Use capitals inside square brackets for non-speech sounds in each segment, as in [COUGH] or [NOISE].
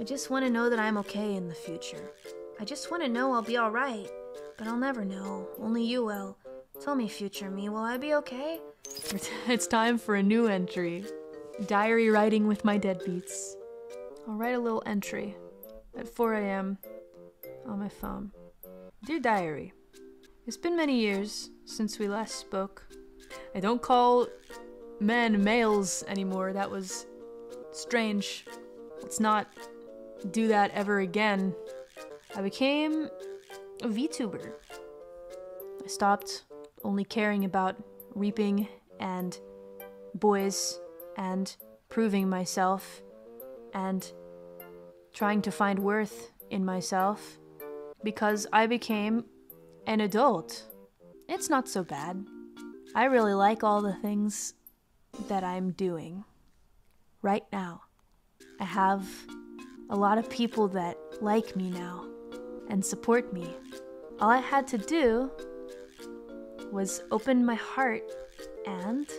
I just want to know that I'm okay in the future. I just want to know I'll be alright. But I'll never know. Only you will. Tell me, future me, will I be okay? [LAUGHS] It's time for a new entry. Diary writing with my deadbeats. I'll write a little entry at 4 a.m. on my phone. Dear Diary, it's been many years since we last spoke. I don't call men males anymore. That was strange. Let's not do that ever again. I became a VTuber. I stopped only caring about reaping and boys and proving myself and trying to find worth in myself because I became an adult. It's not so bad. I really like all the things that I'm doing right now. I have a lot of people that like me now and support me. All I had to do was open my heart and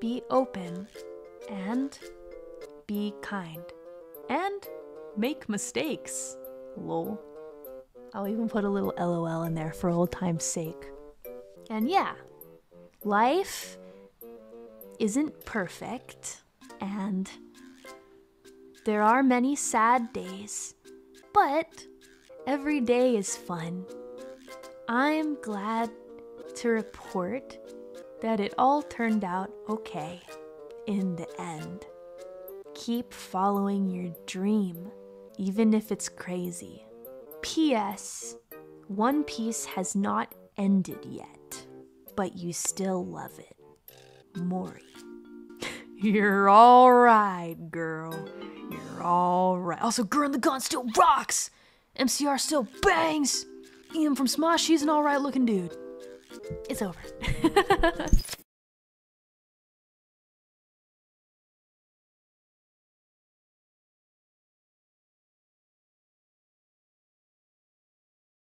be open and be kind and make mistakes. Lol. I'll even put a little LOL in there for old time's sake. And yeah, life isn't perfect and there are many sad days, but every day is fun. I'm glad to report that it all turned out okay in the end. Keep following your dream, even if it's crazy. P.S. One Piece has not ended yet, but you still love it. Mori. [LAUGHS] You're alright, girl. You're alright. Also, Gurren Gun still rocks! MCR still bangs! Ian from Smosh, he's an alright looking dude. It's over. [LAUGHS]